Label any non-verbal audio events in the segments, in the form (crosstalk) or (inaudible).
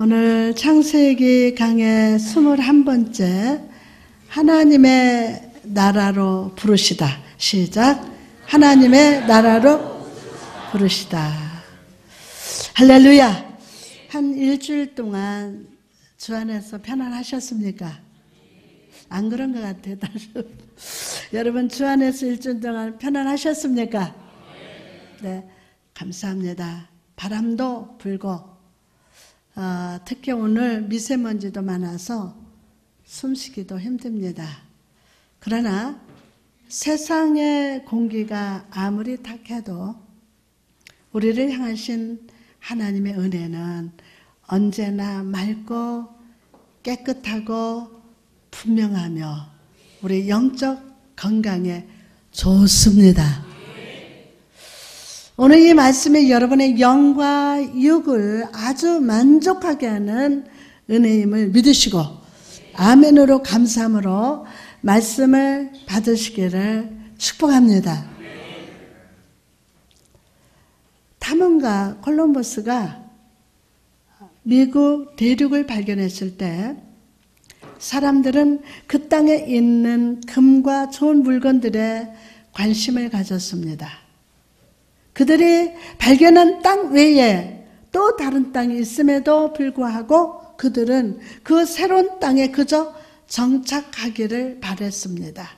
오늘 창세기 강의 21번째 하나님의 나라로 부르시다. 시작. 하나님의 나라로 부르시다. 할렐루야. 한 일주일 동안 주 안에서 편안하셨습니까? 안 그런 것 같아요. (laughs) 여러분 주 안에서 일주일 동안 편안하셨습니까? 네. 감사합니다. 바람도 불고 어, 특히 오늘 미세먼지도 많아서 숨쉬기도 힘듭니다. 그러나 세상의 공기가 아무리 탁해도 우리를 향하신 하나님의 은혜는 언제나 맑고 깨끗하고 분명하며 우리 영적 건강에 좋습니다. 오늘 이 말씀이 여러분의 영과 육을 아주 만족하게 하는 은혜임을 믿으시고 아멘으로 감사함으로 말씀을 받으시기를 축복합니다. 탐험가 콜럼버스가 미국 대륙을 발견했을 때 사람들은 그 땅에 있는 금과 좋은 물건들에 관심을 가졌습니다. 그들이 발견한 땅 외에 또 다른 땅이 있음에도 불구하고 그들은 그 새로운 땅에 그저 정착하기를 바랬습니다.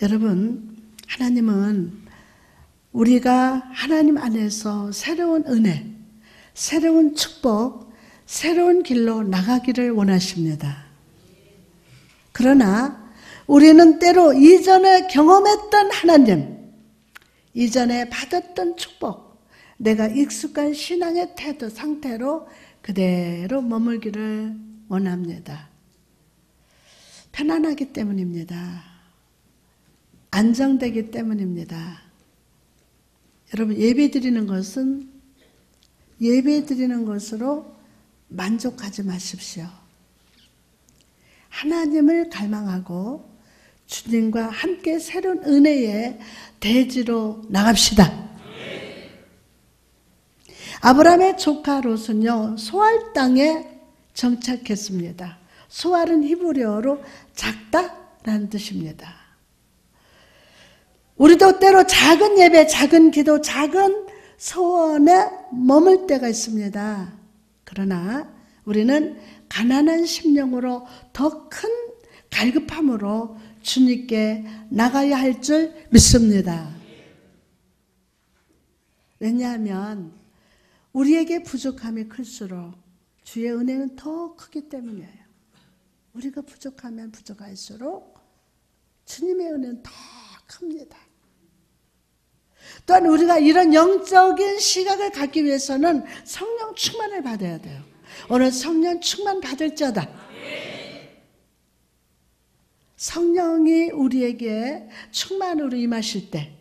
여러분, 하나님은 우리가 하나님 안에서 새로운 은혜, 새로운 축복, 새로운 길로 나가기를 원하십니다. 그러나 우리는 때로 이전에 경험했던 하나님, 이전에 받았던 축복, 내가 익숙한 신앙의 태도, 상태로 그대로 머물기를 원합니다. 편안하기 때문입니다. 안정되기 때문입니다. 여러분, 예배 드리는 것은 예배 드리는 것으로 만족하지 마십시오. 하나님을 갈망하고 주님과 함께 새로운 은혜의 대지로 나갑시다. 아브라함의 조카 롯은요, 소알 땅에 정착했습니다. 소알은 히브리어로 작다라는 뜻입니다. 우리도 때로 작은 예배, 작은 기도, 작은 소원에 머물 때가 있습니다. 그러나 우리는 가난한 심령으로 더 큰 갈급함으로 주님께 나가야 할 줄 믿습니다. 왜냐하면 우리에게 부족함이 클수록 주의 은혜는 더 크기 때문이에요. 우리가 부족하면 부족할수록 주님의 은혜는 더 큽니다. 또한 우리가 이런 영적인 시각을 갖기 위해서는 성령 충만을 받아야 돼요. 오늘 성령 충만 받을 자다. 성령이 우리에게 충만으로 임하실 때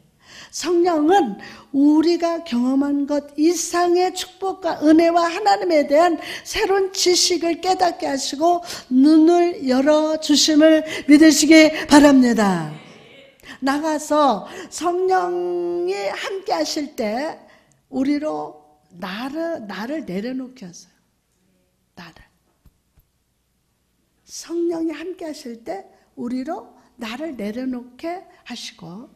성령은 우리가 경험한 것 이상의 축복과 은혜와 하나님에 대한 새로운 지식을 깨닫게 하시고 눈을 열어 주심을 믿으시기 바랍니다. 나가서 성령이 함께 하실 때 우리로 나를 나를 내려놓게 하세요. 나를 성령이 함께 하실 때 우리로 나를 내려놓게 하시고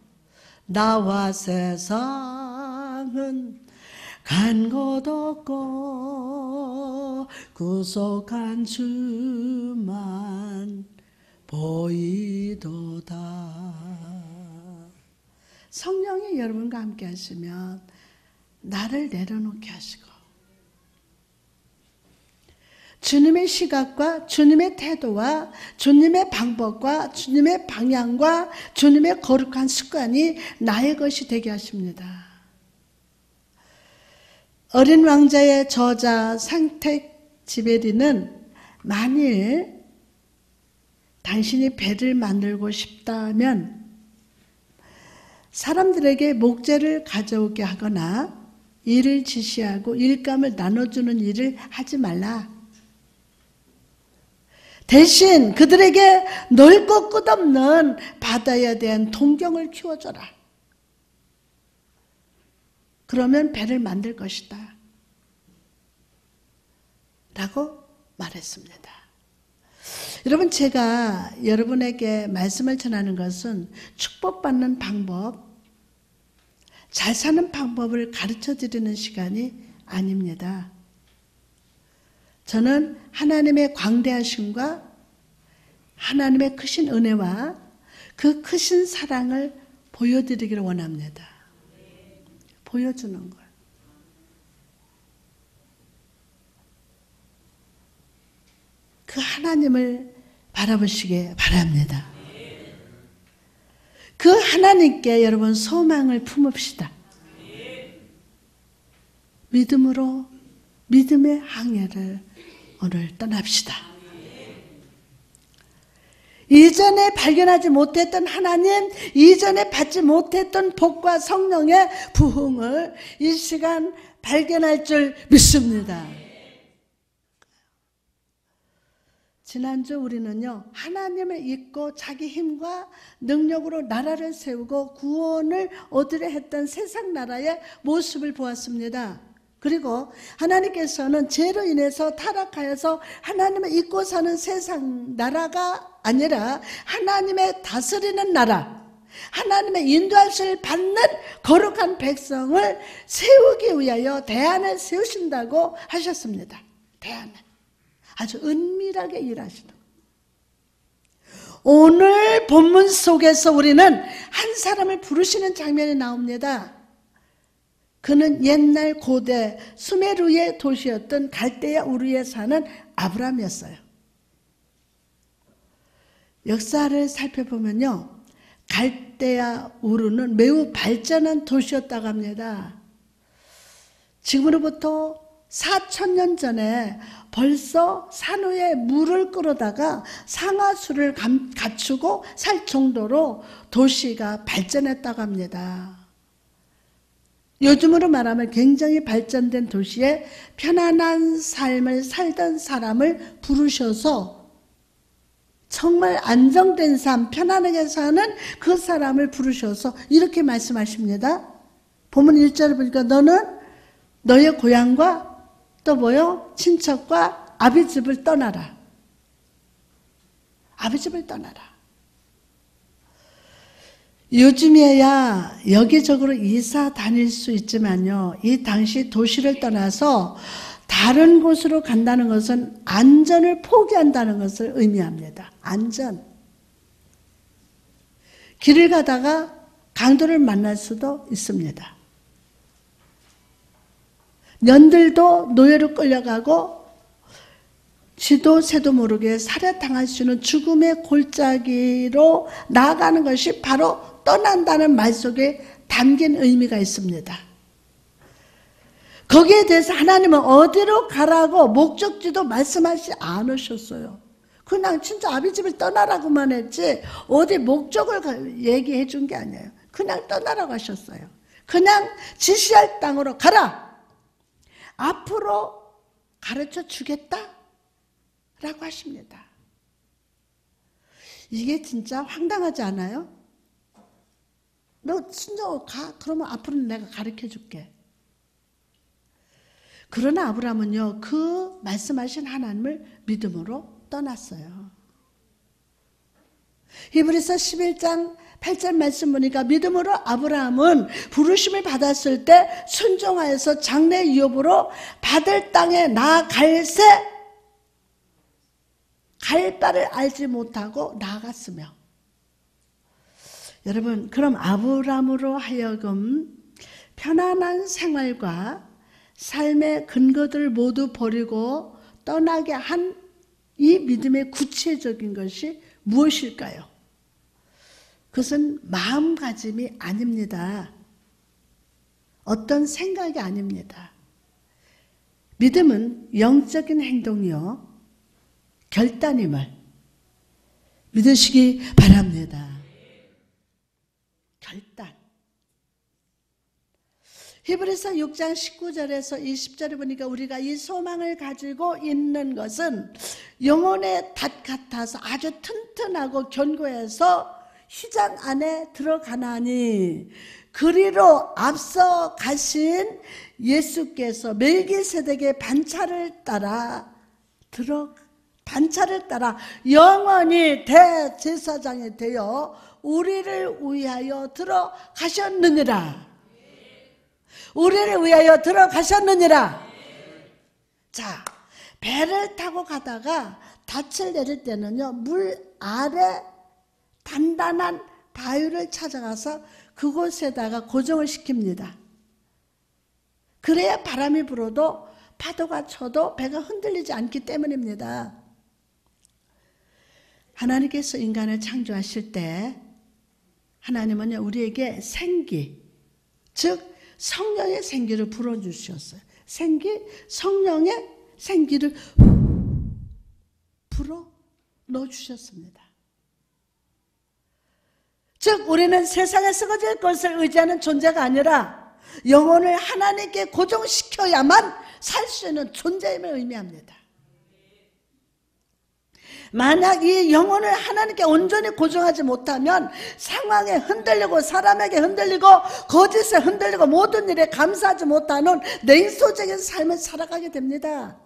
나와 세상은 간 곳 없고 구속한 주만 보이도다. 성령이 여러분과 함께 하시면 나를 내려놓게 하시고 주님의 시각과 주님의 태도와 주님의 방법과 주님의 방향과 주님의 거룩한 습관이 나의 것이 되게 하십니다. 어린 왕자의 저자 상택 지베리는 만일 당신이 배를 만들고 싶다면 사람들에게 목재를 가져오게 하거나 일을 지시하고 일감을 나눠주는 일을 하지 말라. 대신 그들에게 넓고 끝없는 바다에 대한 동경을 키워줘라. 그러면 배를 만들 것이다. 라고 말했습니다. 여러분, 제가 여러분에게 말씀을 전하는 것은 축복받는 방법, 잘 사는 방법을 가르쳐 드리는 시간이 아닙니다. 저는 하나님의 광대하심과 하나님의 크신 은혜와 그 크신 사랑을 보여드리기를 원합니다. 보여주는 걸. 그 하나님을 바라보시기 바랍니다. 그 하나님께 여러분 소망을 품읍시다. 믿음으로 믿음의 항해를 오늘 떠납시다. 이전에 발견하지 못했던 하나님, 이전에 받지 못했던 복과 성령의 부흥을 이 시간 발견할 줄 믿습니다. 지난주 우리는요, 하나님을 잊고 자기 힘과 능력으로 나라를 세우고 구원을 얻으려 했던 세상 나라의 모습을 보았습니다. 그리고 하나님께서는 죄로 인해서 타락하여서 하나님을 잊고 사는 세상 나라가 아니라 하나님의 다스리는 나라, 하나님의 인도하심을 받는 거룩한 백성을 세우기 위하여 대안을 세우신다고 하셨습니다. 대안을. 아주 은밀하게 일하시는 오늘 본문 속에서 우리는 한 사람을 부르시는 장면이 나옵니다. 그는 옛날 고대 수메르의 도시였던 갈대아 우르에 사는 아브라함이었어요. 역사를 살펴보면요. 갈대아 우르는 매우 발전한 도시였다고 합니다. 지금으로부터 4천년 전에 벌써 산후에 물을 끌어다가 상하수를 갖추고 살 정도로 도시가 발전했다고 합니다. 요즘으로 말하면 굉장히 발전된 도시에 편안한 삶을 살던 사람을 부르셔서 정말 안정된 삶, 편안하게 사는 그 사람을 부르셔서 이렇게 말씀하십니다. 보면 1절을 보니까 너는 너의 고향과 또 뭐요? 친척과 아비 집을 떠나라. 아비 집을 떠나라. 요즘에야 여기저기로 이사 다닐 수 있지만요. 이 당시 도시를 떠나서 다른 곳으로 간다는 것은 안전을 포기한다는 것을 의미합니다. 안전. 길을 가다가 강도를 만날 수도 있습니다. 년들도 노예로 끌려가고 지도 새도 모르게 살해당할 수 있는 죽음의 골짜기로 나아가는 것이 바로 떠난다는 말 속에 담긴 의미가 있습니다. 거기에 대해서 하나님은 어디로 가라고 목적지도 말씀하지 않으셨어요. 그냥 진짜 아비 집을 떠나라고만 했지 어디 목적을 얘기해 준 게 아니에요. 그냥 떠나라고 하셨어요. 그냥 지시할 땅으로 가라. 앞으로 가르쳐 주겠다? 라고 하십니다. 이게 진짜 황당하지 않아요? 너 순종 가. 그러면 앞으로는 내가 가르쳐 줄게. 그러나 아브라함은요, 그 말씀하신 하나님을 믿음으로 떠났어요. 히브리서 11장 8절 말씀 보니까 믿음으로 아브라함은 부르심을 받았을 때 순종하여서 장래 유업으로 받을 땅에 나갈새 갈 바를 알지 못하고 나갔으며 여러분 그럼 아브라함으로 하여금 편안한 생활과 삶의 근거들을 모두 버리고 떠나게 한 이 믿음의 구체적인 것이 무엇일까요? 그것은 마음가짐이 아닙니다. 어떤 생각이 아닙니다. 믿음은 영적인 행동이요. 결단임을 믿으시기 바랍니다. 결단. 히브리서 6장 19절에서 20절에 보니까 우리가 이 소망을 가지고 있는 것은 영혼의 닷 같아서 아주 튼튼하고 견고해서 시장 안에 들어가나니 그리로 앞서 가신 예수께서 멜기세덱의 반차를 따라 들어 단차를 따라 영원히 대제사장이 되어 우리를 위하여 들어가셨느니라. 우리를 위하여 들어가셨느니라. 자, 배를 타고 가다가 닻을 내릴 때는요, 물 아래 단단한 바위를 찾아가서 그곳에다가 고정을 시킵니다. 그래야 바람이 불어도 파도가 쳐도 배가 흔들리지 않기 때문입니다. 하나님께서 인간을 창조하실 때 하나님은 우리에게 생기, 즉 성령의 생기를 불어주셨어요. 생기, 성령의 생기를 불어 넣어주셨습니다. 즉, 우리는 세상에 썩어질 것을 의지하는 존재가 아니라 영혼을 하나님께 고정시켜야만 살 수 있는 존재임을 의미합니다. 만약 이 영혼을 하나님께 온전히 고정하지 못하면 상황에 흔들리고 사람에게 흔들리고 거짓에 흔들리고 모든 일에 감사하지 못하는 냉소적인 삶을 살아가게 됩니다.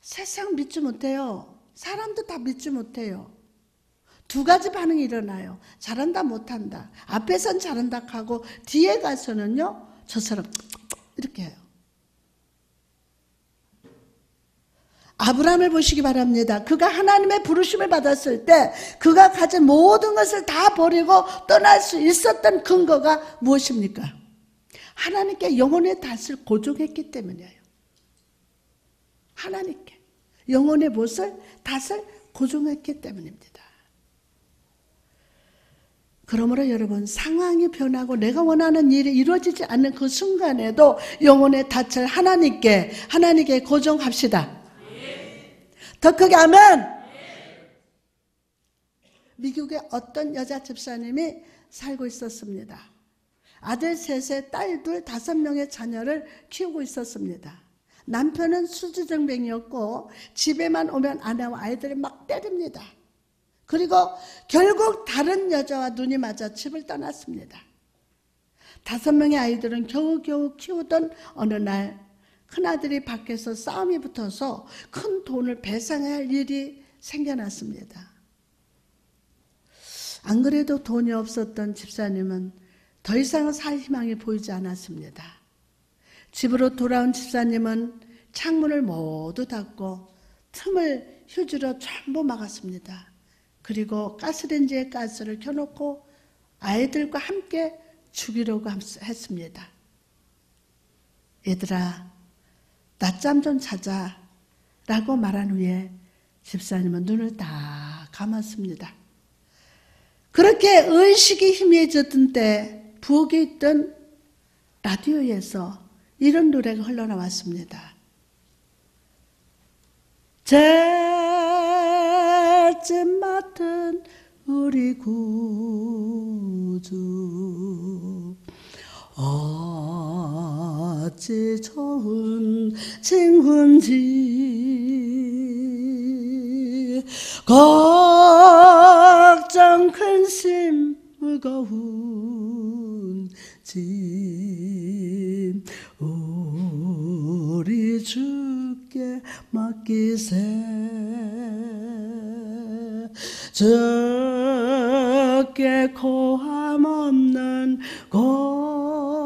세상 믿지 못해요. 사람도 다 믿지 못해요. 두 가지 반응이 일어나요. 잘한다, 못한다. 앞에선 잘한다 하고 뒤에 가서는요, 저 사람 이렇게 해요. 아브라함을 보시기 바랍니다. 그가 하나님의 부르심을 받았을 때 그가 가진 모든 것을 다 버리고 떠날 수 있었던 근거가 무엇입니까? 하나님께 영혼의 닷을 고정했기 때문이에요. 하나님께 영혼의 못을 닷을 고정했기 때문입니다. 그러므로 여러분 상황이 변하고 내가 원하는 일이 이루어지지 않는 그 순간에도 영혼의 닻을 하나님께 하나님께 고정합시다. 더 크게 하면 미국의 어떤 여자 집사님이 살고 있었습니다. 아들 셋에 딸 둘, 다섯 명의 자녀를 키우고 있었습니다. 남편은 수주정뱅이였고 집에만 오면 아내와 아이들을 막 때립니다. 그리고 결국 다른 여자와 눈이 맞아 집을 떠났습니다. 다섯 명의 아이들은 겨우겨우 키우던 어느 날 큰아들이 밖에서 싸움이 붙어서 큰 돈을 배상해야 할 일이 생겨났습니다. 안 그래도 돈이 없었던 집사님은 더 이상 살 희망이 보이지 않았습니다. 집으로 돌아온 집사님은 창문을 모두 닫고 틈을 휴지로 전부 막았습니다. 그리고 가스렌지에 가스를 켜놓고 아이들과 함께 죽이려고 했습니다. 얘들아, 낮잠 좀 자자. 라고 말한 후에 집사님은 눈을 다 감았습니다. 그렇게 의식이 희미해졌던 때 부엌에 있던 라디오에서 이런 노래가 흘러나왔습니다. 쟤쯤 맡은 우리 구주 어 찌 좋은 친구인지 걱정 근심 무거운 짐. 우리 주께 맡기세. 적게 고함 없는 거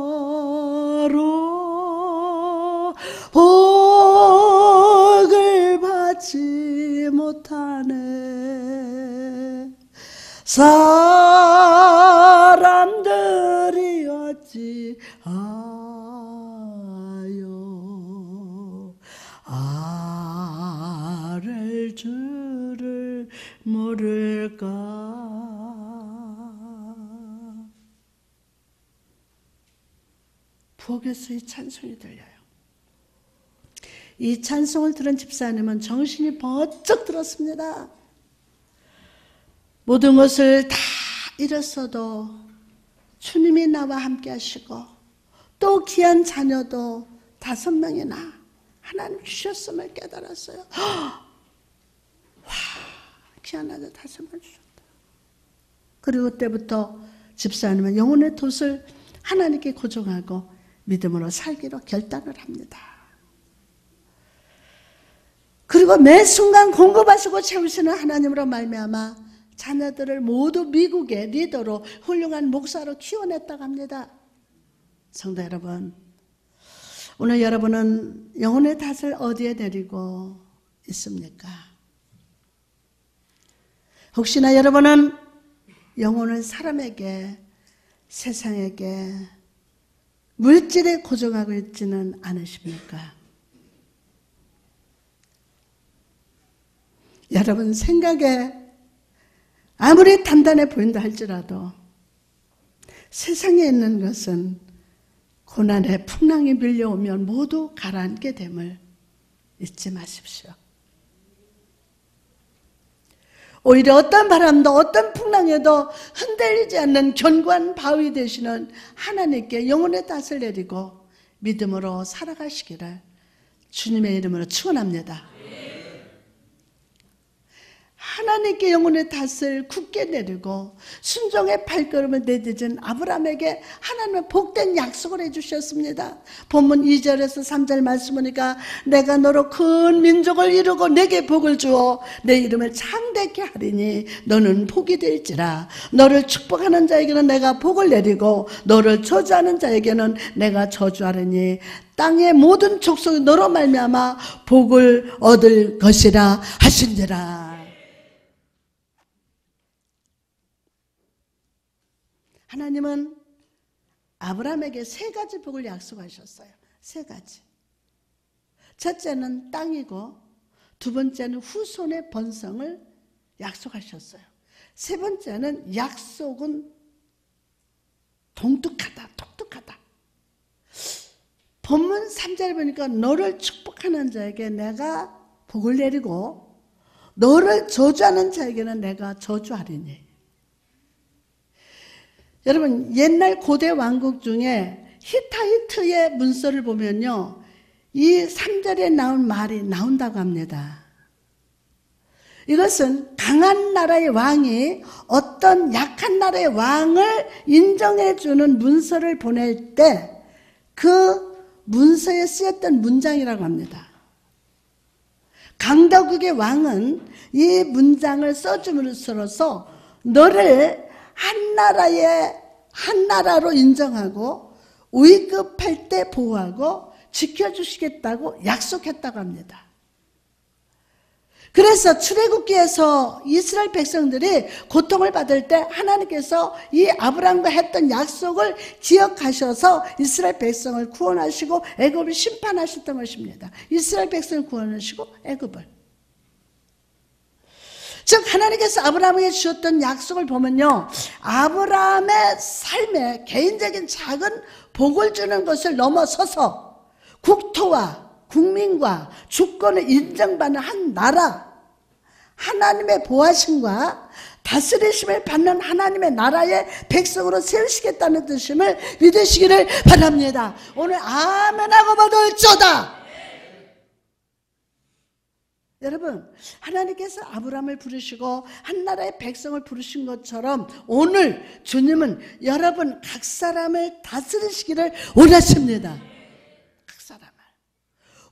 못하네 사람들이 어찌 아요 아를 줄을 모를까 부엌에서 이 찬송이 들려요. 이 찬송을 들은 집사님은 정신이 번쩍 들었습니다. 모든 것을 다 잃었어도 주님이 나와 함께 하시고 또 귀한 자녀도 다섯 명이나 하나님 주셨음을 깨달았어요. 와, 귀한 아들 다섯 명 주셨다. 그리고 그때부터 집사님은 영혼의 돛을 하나님께 고정하고 믿음으로 살기로 결단을 합니다. 그리고 매 순간 공급하시고 채우시는 하나님으로 말미암아 자녀들을 모두 미국의 리더로 훌륭한 목사로 키워냈다고 합니다. 성도 여러분, 오늘 여러분은 영혼의 탓을 어디에 내리고 있습니까? 혹시나 여러분은 영혼을 사람에게, 세상에게, 물질에 고정하고 있지는 않으십니까? 여러분 생각에 아무리 단단해 보인다 할지라도 세상에 있는 것은 고난의 풍랑이 밀려오면 모두 가라앉게 됨을 잊지 마십시오. 오히려 어떤 바람도 어떤 풍랑에도 흔들리지 않는 견고한 바위 되시는 하나님께 영혼의 탓을 내리고 믿음으로 살아가시기를 주님의 이름으로 축원합니다. 하나님께 영혼의 탓을 굳게 내리고 순종의 발걸음을 내딛은 아브라함에게 하나님은 복된 약속을 해주셨습니다. 본문 2절에서 3절 말씀 보니까 내가 너로 큰 민족을 이루고 내게 복을 주어 내 이름을 창대케 하리니 너는 복이 될지라 너를 축복하는 자에게는 내가 복을 내리고 너를 저주하는 자에게는 내가 저주하리니 땅의 모든 족속이 너로 말미암아 복을 얻을 것이라 하신지라. 하나님은 아브라함에게 세 가지 복을 약속하셨어요. 세 가지. 첫째는 땅이고 두 번째는 후손의 번성을 약속하셨어요. 세 번째는 약속은 동득하다, 독특하다. 본문 3절 보니까 너를 축복하는 자에게 내가 복을 내리고 너를 저주하는 자에게는 내가 저주하리니. 여러분 옛날 고대 왕국 중에 히타이트의 문서를 보면요. 이 3절에 나온 말이 나온다고 합니다. 이것은 강한 나라의 왕이 어떤 약한 나라의 왕을 인정해 주는 문서를 보낼 때 그 문서에 쓰였던 문장이라고 합니다. 강덕국의 왕은 이 문장을 써줌으로써 너를 한 나라의 한 나라로 인정하고 위급할 때 보호하고 지켜주시겠다고 약속했다고 합니다. 그래서 출애굽기에서 이스라엘 백성들이 고통을 받을 때 하나님께서 이 아브라함과 했던 약속을 기억하셔서 이스라엘 백성을 구원하시고 애굽을 심판하셨던 것입니다. 이스라엘 백성을 구원하시고 애굽을 즉 하나님께서 아브라함에게 주셨던 약속을 보면요. 아브라함의 삶에 개인적인 작은 복을 주는 것을 넘어서서 국토와 국민과 주권을 인정받는 한 나라 하나님의 보하심과 다스리심을 받는 하나님의 나라의 백성으로 세우시겠다는 뜻임을 믿으시기를 바랍니다. 오늘 아멘하고 받을쩌다. 여러분 하나님께서 아브라함을 부르시고 한 나라의 백성을 부르신 것처럼 오늘 주님은 여러분 각 사람을 다스리시기를 원하십니다. 각 사람을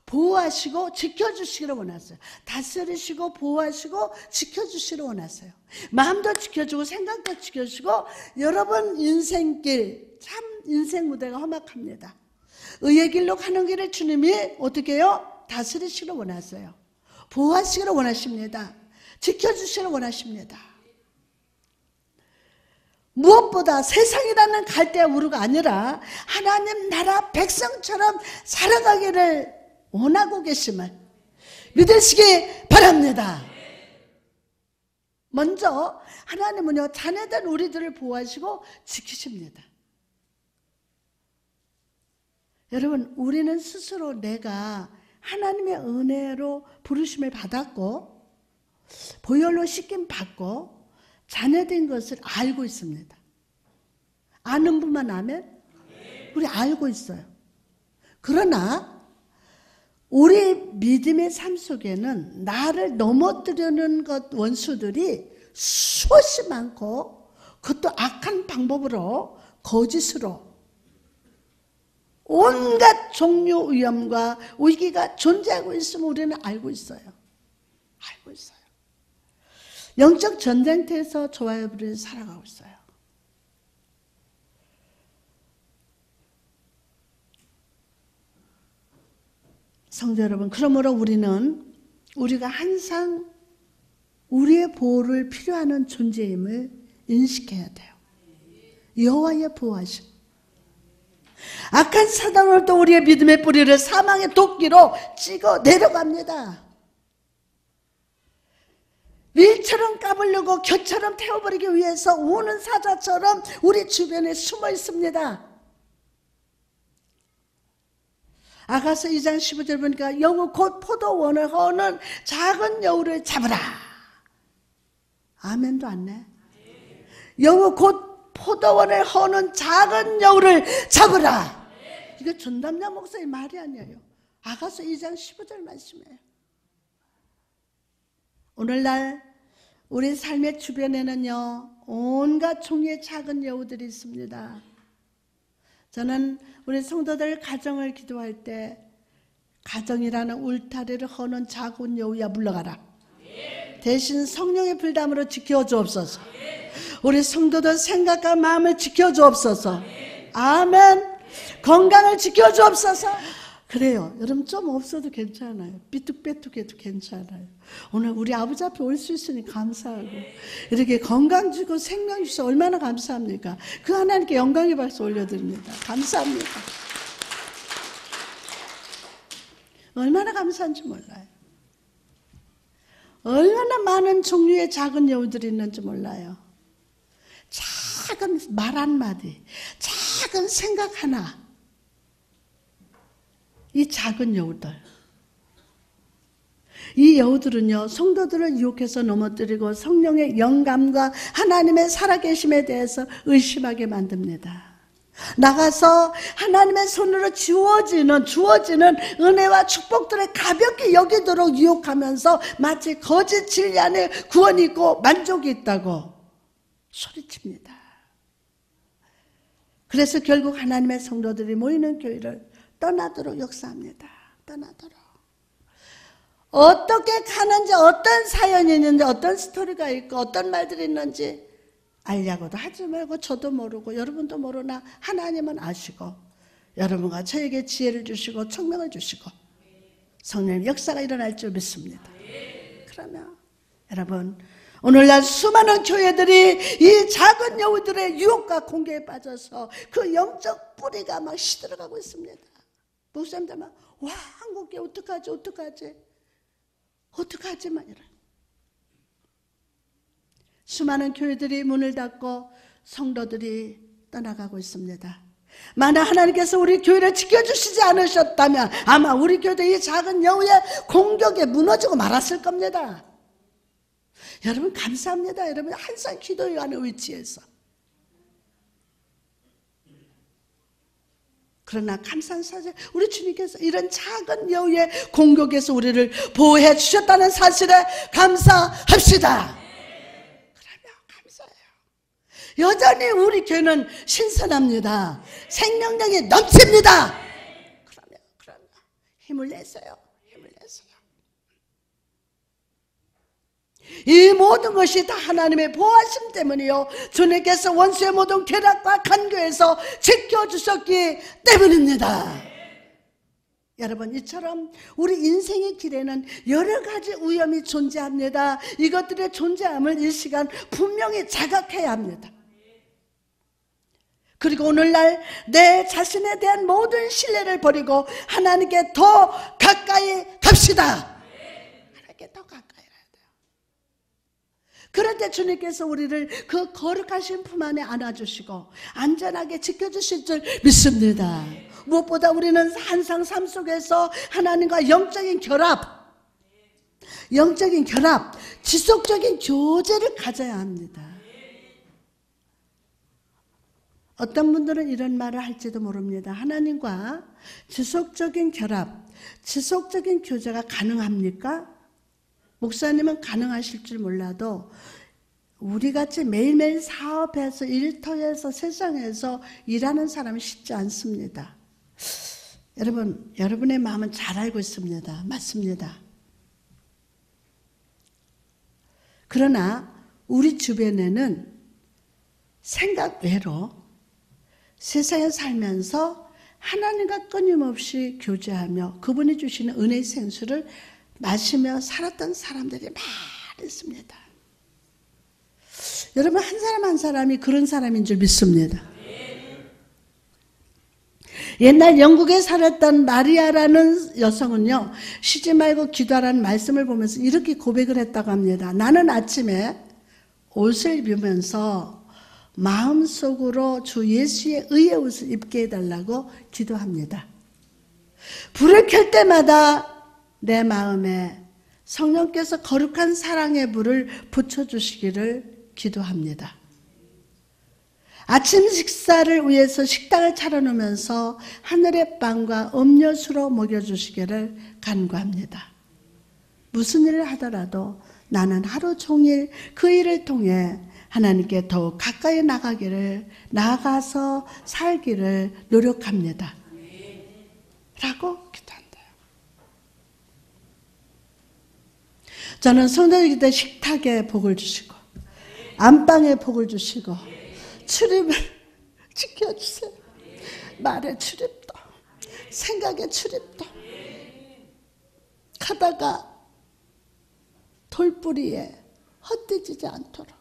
보호하시고 지켜주시기를 원하세요. 다스리시고 보호하시고 지켜주시기를 원하세요. 마음도 지켜주고 생각도 지켜주시고 여러분 인생길 참 인생 무대가 험악합니다. 의의 길로 가는 길을 주님이 어떻게 해요? 다스리시기를 원하세요. 보호하시기를 원하십니다. 지켜주시기를 원하십니다. 무엇보다 세상이라는 갈대 우루가 아니라 하나님 나라 백성처럼 살아가기를 원하고 계심을 믿으시기 바랍니다. 먼저 하나님은요 자녀들 우리들을 보호하시고 지키십니다. 여러분 우리는 스스로 내가 하나님의 은혜로 부르심을 받았고 보혈로 씻김 받고 자녀된 것을 알고 있습니다. 아는 분만 아면 우리 알고 있어요. 그러나 우리 믿음의 삶 속에는 나를 넘어뜨리는 것 원수들이 수없이 많고 그것도 악한 방법으로 거짓으로 온갖 종류 위험과 위기가 존재하고 있음을 우리는 알고 있어요. 알고 있어요. 영적 전쟁터에서 좋아요 부리 살아가고 있어요. 성도 여러분, 그러므로 우리는 우리가 항상 우리의 보호를 필요하는 존재임을 인식해야 돼요. 여호와의 보호하심. 악한 사단으로 또 우리의 믿음의 뿌리를 사망의 도끼로 찍어 내려갑니다. 밀처럼 까불려고 겨처럼 태워버리기 위해서 우는 사자처럼 우리 주변에 숨어 있습니다. 아가서 2장 15절 보니까 여우 곧 포도원을 허는 작은 여우를 잡으라. 아멘도 안 내. 여우 곧 포도원을 허는 작은 여우를 잡으라. 이거 전담자 목사의 말이 아니에요. 아가서 2장 15절 말씀이에요. 오늘날 우리 삶의 주변에는요, 온갖 종류의 작은 여우들이 있습니다. 저는 우리 성도들 가정을 기도할 때 가정이라는 울타리를 허는 작은 여우야 물러가라. 대신 성령의 불담으로 지켜주옵소서. 우리 성도들 생각과 마음을 지켜주옵소서. 아멘. 건강을 지켜주옵소서. 그래요. 여러분 좀 없어도 괜찮아요. 삐뚤빼뚤해도 괜찮아요. 오늘 우리 아버지 앞에 올 수 있으니 감사하고 이렇게 건강 주고 생명 주셔 얼마나 감사합니까? 그 하나님께 영광의 박수 올려드립니다. 감사합니다. 얼마나 감사한지 몰라요. 얼마나 많은 종류의 작은 여우들이 있는지 몰라요. 작은 말 한마디, 작은 생각 하나, 이 작은 여우들. 이 여우들은요, 성도들을 유혹해서 넘어뜨리고 성령의 영감과 하나님의 살아계심에 대해서 의심하게 만듭니다. 나가서 하나님의 손으로 주어지는, 주어지는 은혜와 축복들을 가볍게 여기도록 유혹하면서 마치 거짓 진리 안에 구원이 있고 만족이 있다고 소리칩니다. 그래서 결국 하나님의 성도들이 모이는 교회를 떠나도록 역사합니다. 떠나도록. 어떻게 가는지, 어떤 사연이 있는지, 어떤 스토리가 있고, 어떤 말들이 있는지 알려고도 하지 말고, 저도 모르고, 여러분도 모르나 하나님은 아시고, 여러분과 저에게 지혜를 주시고, 청명을 주시고, 성령 역사가 일어날 줄 믿습니다. 그러면, 여러분, 오늘날 수많은 교회들이 이 작은 여우들의 유혹과 공격에 빠져서 그 영적 뿌리가 막 시들어가고 있습니다. 목사님들만 와 한국에 어떡하지 어떡하지 어떡하지 막 이래. 수많은 교회들이 문을 닫고 성도들이 떠나가고 있습니다. 만약 하나님께서 우리 교회를 지켜주시지 않으셨다면 아마 우리 교회도 이 작은 여우의 공격에 무너지고 말았을 겁니다. 여러분 감사합니다. 여러분 항상 기도에 가는 위치에서 그러나 감사한 사실 우리 주님께서 이런 작은 여우의 공격에서 우리를 보호해 주셨다는 사실에 감사합시다. 여전히 우리 교회는 신선합니다. 생명력이 넘칩니다. 그러면 그러면 힘을 내세요. 이 모든 것이 다 하나님의 보호하심 때문이요. 주님께서 원수의 모든 괴락과 간교에서 지켜주셨기 때문입니다. 여러분 이처럼 우리 인생의 길에는 여러 가지 위험이 존재합니다. 이것들의 존재함을 이 시간 분명히 자각해야 합니다. 그리고 오늘날 내 자신에 대한 모든 신뢰를 버리고 하나님께 더 가까이 갑시다. 하나님께 더 가까이. 그럴 때 주님께서 우리를 그 거룩하신 품 안에 안아주시고 안전하게 지켜주실 줄 믿습니다. 무엇보다 우리는 항상 삶 속에서 하나님과 영적인 결합, 영적인 결합, 지속적인 교제를 가져야 합니다. 어떤 분들은 이런 말을 할지도 모릅니다. 하나님과 지속적인 결합, 지속적인 교제가 가능합니까? 목사님은 가능하실 줄 몰라도 우리 같이 매일매일 사업해서 일터에서 세상에서 일하는 사람이 쉽지 않습니다. 여러분, 여러분의 마음은 잘 알고 있습니다. 맞습니다. 그러나 우리 주변에는 생각 외로 세상에 살면서 하나님과 끊임없이 교제하며 그분이 주시는 은혜의 생수를 마시며 살았던 사람들이 많이 있습니다. 여러분 한 사람 한 사람이 그런 사람인 줄 믿습니다. 옛날 영국에 살았던 마리아라는 여성은요, 쉬지 말고 기도하라는 말씀을 보면서 이렇게 고백을 했다고 합니다. 나는 아침에 옷을 입으면서 마음속으로 주 예수의 의의 옷을 입게 해달라고 기도합니다. 불을 켤 때마다 내 마음에 성령께서 거룩한 사랑의 불을 붙여주시기를 기도합니다. 아침 식사를 위해서 식당을 차려놓으면서 하늘의 빵과 음료수로 먹여주시기를 간구합니다. 무슨 일을 하더라도 나는 하루 종일 그 일을 통해 하나님께 더욱 가까이 나가기를, 나아가서 살기를 노력합니다. 라고 기도한대요. 저는 성도님 때 식탁에 복을 주시고, 안방에 복을 주시고, 출입을 (laughs) 지켜주세요. 말의 출입도, 생각의 출입도. 가다가 돌뿌리에 헛되지지 않도록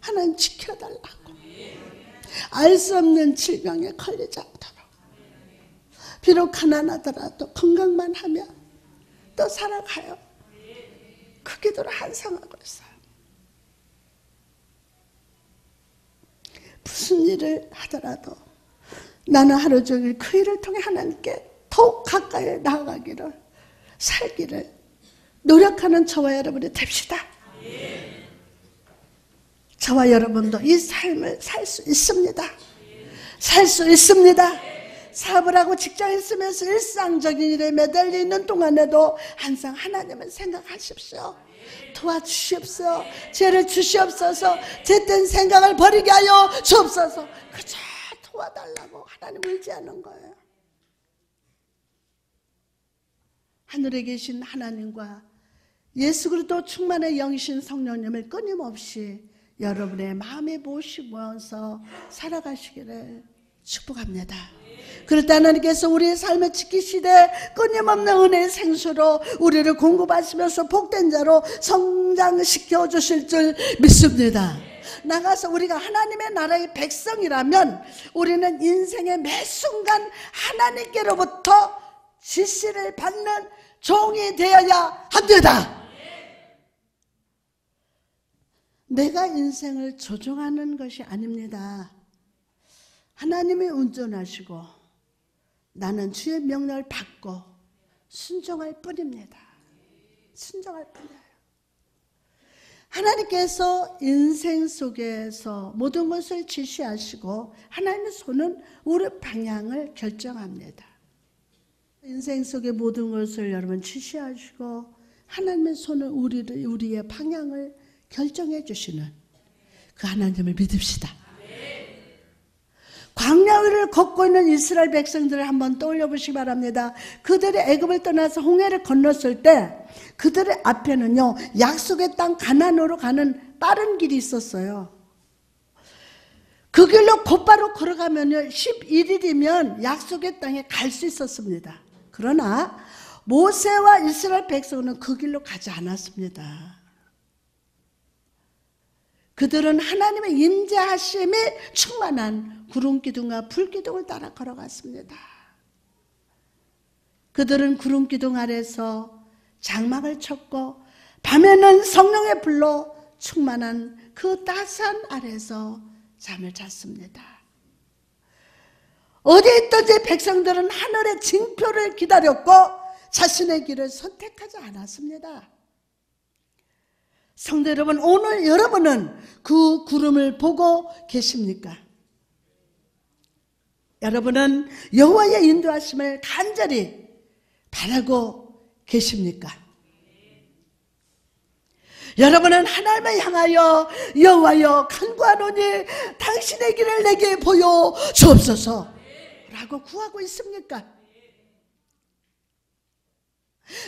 하나님 지켜달라고. 알 수 없는 질병에 걸리지 않도록. 비록 가난하더라도 건강만 하면 또 살아가요. 그 기도를 한상하고 있어요. 무슨 일을 하더라도 나는 하루 종일 그 일을 통해 하나님께 더욱 가까이 나아가기를 살기를 노력하는 저와 여러분이 됩시다. 저와 여러분도 이 삶을 살 수 있습니다. 살 수 있습니다. 사업을 하고 직장에 있으면서 일상적인 일에 매달려 있는 동안에도 항상 하나님을 생각하십시오. 도와주시옵소서. 죄를 주시옵소서. 죄된 생각을 버리게 하여 주옵소서. 그저 도와달라고 하나님 의지하는 거예요. 하늘에 계신 하나님과 예수 그리스도 충만의 영이신 성령님을 끊임없이 여러분의 마음에 모시면서 살아가시기를 축복합니다. 그렇다 하나님께서 우리의 삶을 지키시되 끊임없는 은혜의 생수로 우리를 공급하시면서 복된 자로 성장시켜 주실 줄 믿습니다. 나가서 우리가 하나님의 나라의 백성이라면 우리는 인생의 매 순간 하나님께로부터 지시를 받는 종이 되어야 합니다. 내가 인생을 조종하는 것이 아닙니다. 하나님이 운전하시고 나는 주의 명령을 받고 순종할 뿐입니다. 순종할 뿐이에요. 하나님께서 인생 속에서 모든 것을 지시하시고 하나님의 손은 우리 방향을 결정합니다. 인생 속의 모든 것을 여러분 지시하시고 하나님의 손은 우리를 우리의 방향을 결정해 주시는 그 하나님을 믿읍시다. 광야를 걷고 있는 이스라엘 백성들을 한번 떠올려 보시기 바랍니다. 그들이 애굽을 떠나서 홍해를 건넜을 때 그들의 앞에는요 약속의 땅 가나안으로 가는 빠른 길이 있었어요. 그 길로 곧바로 걸어가면요 11일이면 약속의 땅에 갈 수 있었습니다. 그러나 모세와 이스라엘 백성은 그 길로 가지 않았습니다. 그들은 하나님의 임재하심이 충만한 구름 기둥과 불 기둥을 따라 걸어갔습니다. 그들은 구름 기둥 아래서 장막을 쳤고 밤에는 성령의 불로 충만한 그 따스한 아래서 잠을 잤습니다. 어디에 있든지 백성들은 하늘의 징표를 기다렸고 자신의 길을 선택하지 않았습니다. 성도 여러분, 오늘 여러분은 그 구름을 보고 계십니까? 여러분은 여호와의 인도하심을 간절히 바라고 계십니까? 여러분은 하나님을 향하여 여호와여 간구하노니 당신의 길을 내게 보여 주옵소서 라고 구하고 있습니까?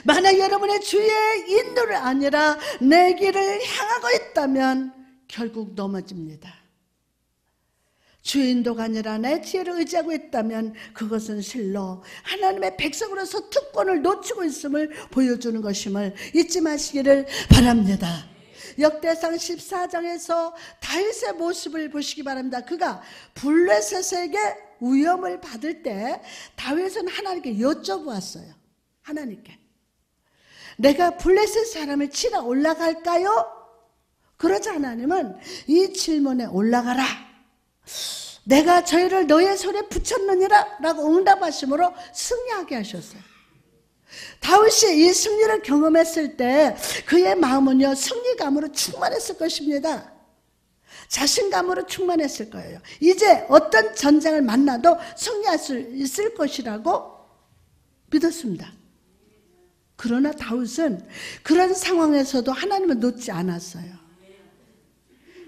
만약 여러분의 주의 인도를 아니라 내 길을 향하고 있다면 결국 넘어집니다. 주의 인도가 아니라 내 지혜를 의지하고 있다면 그것은 실로 하나님의 백성으로서 특권을 놓치고 있음을 보여주는 것임을 잊지 마시기를 바랍니다. 역대상 14장에서 다윗의 모습을 보시기 바랍니다. 그가 블레셋에게 위험을 받을 때 다윗은 하나님께 여쭤보았어요. 하나님께. 내가 블레셋 사람을 치러 올라갈까요? 그러자 하나님은 이 질문에 올라가라. 내가 저희를 너의 손에 붙였느니라 라고 응답하심으로 승리하게 하셨어요. 다윗이 이 승리를 경험했을 때 그의 마음은요 승리감으로 충만했을 것입니다. 자신감으로 충만했을 거예요. 이제 어떤 전쟁을 만나도 승리할 수 있을 것이라고 믿었습니다. 그러나 다윗은 그런 상황에서도 하나님을 놓지 않았어요.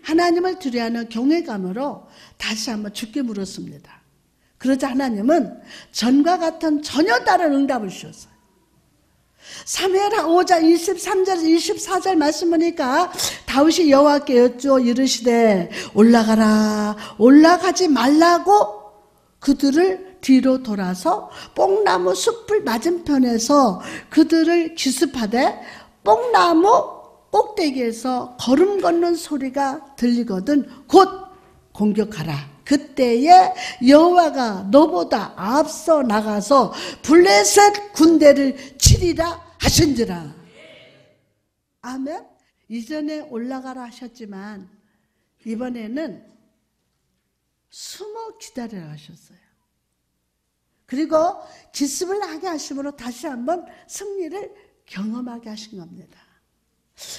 하나님을 두려워하는 경외감으로 다시 한번 죽게 물었습니다. 그러자 하나님은 전과 같은 전혀 다른 응답을 주셨어요. 사무엘 5장 23절 24절 말씀 보니까 다윗이 여호와께 여쭈어 이르시되 올라가라 올라가지 말라고 그들을 뒤로 돌아서 뽕나무 숲을 맞은편에서 그들을 기습하되 뽕나무 꼭대기에서 걸음 걷는 소리가 들리거든 곧 공격하라. 그때에 여호와가 너보다 앞서 나가서 블레셋 군대를 치리라 하신지라. 아멘. 이전에 올라가라 하셨지만 이번에는 숨어 기다리라 하셨어요. 그리고 기습을 하게 하심으로 다시 한번 승리를 경험하게 하신 겁니다.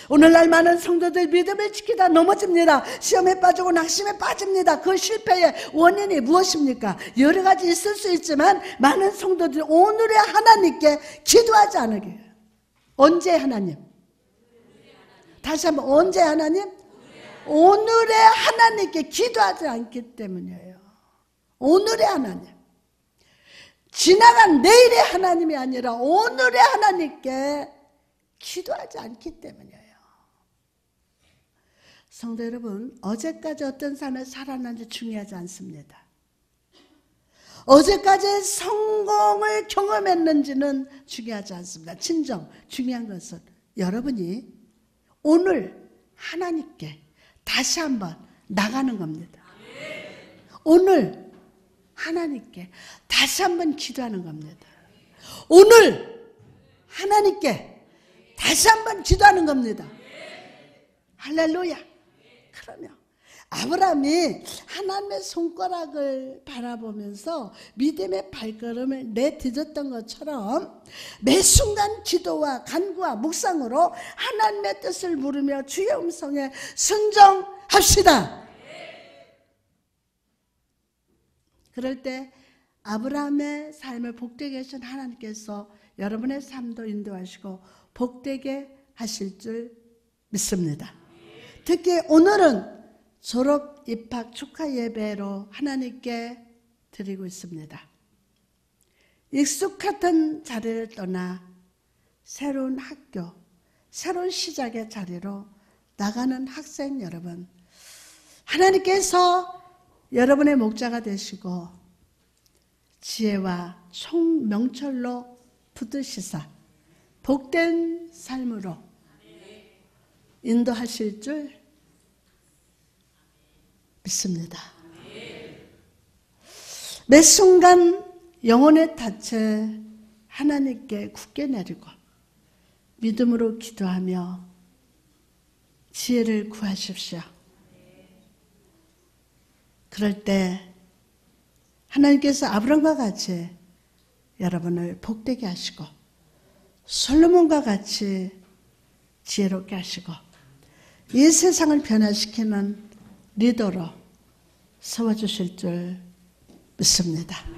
오늘날 많은 성도들 믿음을 지키다 넘어집니다. 시험에 빠지고 낙심에 빠집니다. 그 실패의 원인이 무엇입니까? 여러 가지 있을 수 있지만 많은 성도들이 오늘의 하나님께 기도하지 않으게. 언제 하나님? 다시 한번 언제 하나님? 오늘의 하나님께 기도하지 않기 때문이에요. 오늘의 하나님. 지나간 내일의 하나님이 아니라 오늘의 하나님께 기도하지 않기 때문이에요. 성도 여러분, 어제까지 어떤 삶을 살았는지 중요하지 않습니다. 어제까지 성공을 경험했는지는 중요하지 않습니다. 진정 중요한 것은 여러분이 오늘 하나님께 다시 한번 나가는 겁니다. 오늘 하나님께 다시 한번 기도하는 겁니다. 오늘 하나님께 다시 한번 기도하는 겁니다. 할렐루야. 그러면 아브라함이 하나님의 손가락을 바라보면서 믿음의 발걸음을 내딛었던 것처럼 매 순간 기도와 간구와 묵상으로 하나님의 뜻을 물으며 주의 음성에 순종합시다. 그럴 때 아브라함의 삶을 복되게 하신 하나님께서 여러분의 삶도 인도하시고 복되게 하실 줄 믿습니다. 특히 오늘은 졸업 입학 축하 예배로 하나님께 드리고 있습니다. 익숙하던 자리를 떠나 새로운 학교, 새로운 시작의 자리로 나가는 학생 여러분, 하나님께서 여러분의 목자가 되시고 지혜와 총명철로 붙드시사 복된 삶으로 인도하실 줄 믿습니다. 매 순간 영혼의 닻을 하나님께 굳게 내리고 믿음으로 기도하며 지혜를 구하십시오. 그럴 때 하나님께서 아브람과 같이 여러분을 복되게 하시고 솔로몬과 같이 지혜롭게 하시고 이 세상을 변화시키는 리더로 세워주실 줄 믿습니다.